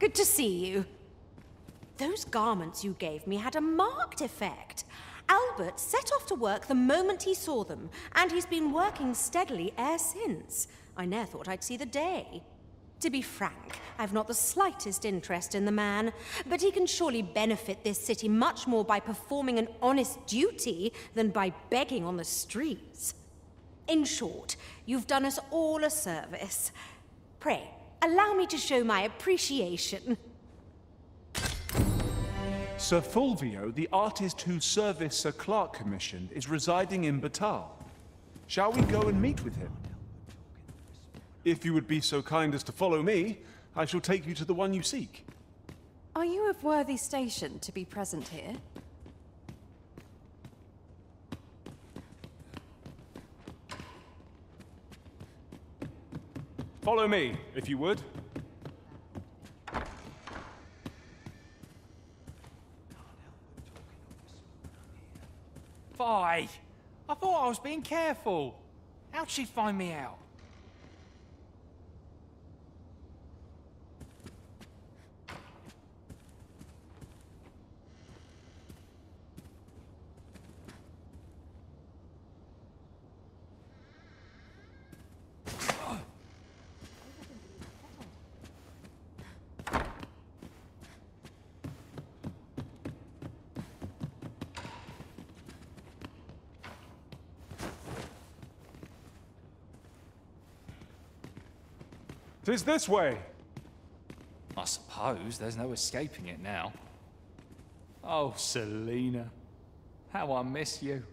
good to see you. Those garments you gave me had a marked effect. Albert set off to work the moment he saw them, and he's been working steadily e'er since. I ne'er thought I'd see the day. To be frank, I've not the slightest interest in the man, but he can surely benefit this city much more by performing an honest duty than by begging on the streets. In short, you've done us all a service. Pray, allow me to show my appreciation. Sir Fulvio, the artist whose service Sir Clark commissioned, is residing in Battahl. Shall we go and meet with him? If you would be so kind as to follow me, I shall take you to the one you seek. Are you of worthy station to be present here? Follow me, if you would. Fie! I thought I was being careful. How'd she find me out? Tis this way. I suppose there's no escaping it now. Oh, Selina. How I miss you.